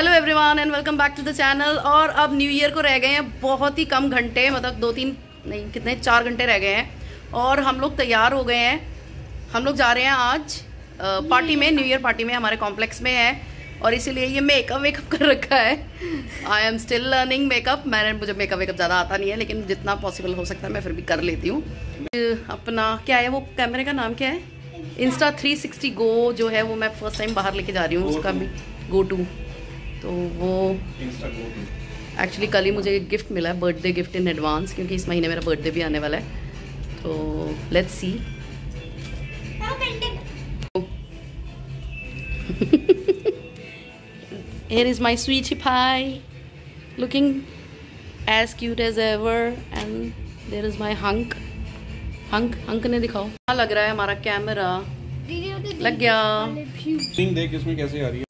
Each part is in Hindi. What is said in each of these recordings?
Hello everyone and welcome back to the channel और अब न्यू ईयर को रह गए हैं बहुत ही कम घंटे मतलब दो तीन, नहीं, कितने, चार घंटे रह गए हैं। और हम लोग तैयार हो गए हैं। हम लोग जा रहे हैं आज पार्टी में न्यू ईयर पार्टी में, हमारे कॉम्प्लेक्स में है। और इसीलिए ये मेकअप वेकअप कर रखा है। I am still learning makeup मैंने, मुझे मेकअप वेकअप ज़्यादा आता नहीं है, लेकिन जितना पॉसिबल हो सकता है, मैं फिर भी कर लेती हूँ। अपना, क्या है वो कैमरे का नाम क्या है? इंस्टा 360 गो जो है, वो मैं फ़र्स्ट टाइम बाहर लेके जा रही हूँ, उसका भी गो टू तो वो एक्चुअली कल ही मुझे गिफ्ट मिला है बर्थडे गिफ्ट इन एडवांस क्योंकि इस महीने मेरा बर्थडे भी आने वाला है। तो let's see Here is my sweetie pie, looking as cute as ever, and there is my hunk. Hunk hunk ने दिखाओ। क्या लग रहा है हमारा कैमरा लग गया। देख इसमें कैसे आ रही है?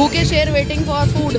भूखे शेर वेटिंग फॉर फ़ूड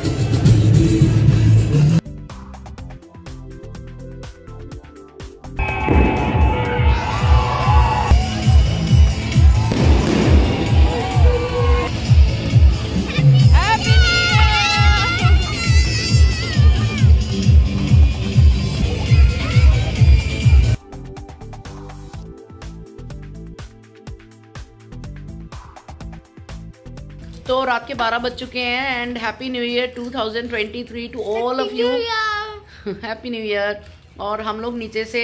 तो रात के 12 बज चुके हैं and happy new year 2023 to all of you happy new year और हम लोग नीचे से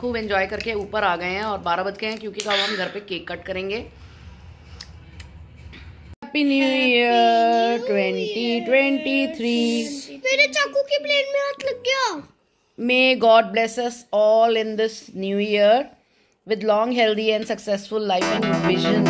खूब एंजॉय करके ऊपर आ गए हैं और 12 बज गए हैं क्योंकि अब हम घर पे केक कट करेंगे। हैप्पी न्यू ईयर 2023 मेरे चाकू की प्लेट में हाथ लग गया। May God bless us all in this new year with long healthy and successful life and vision.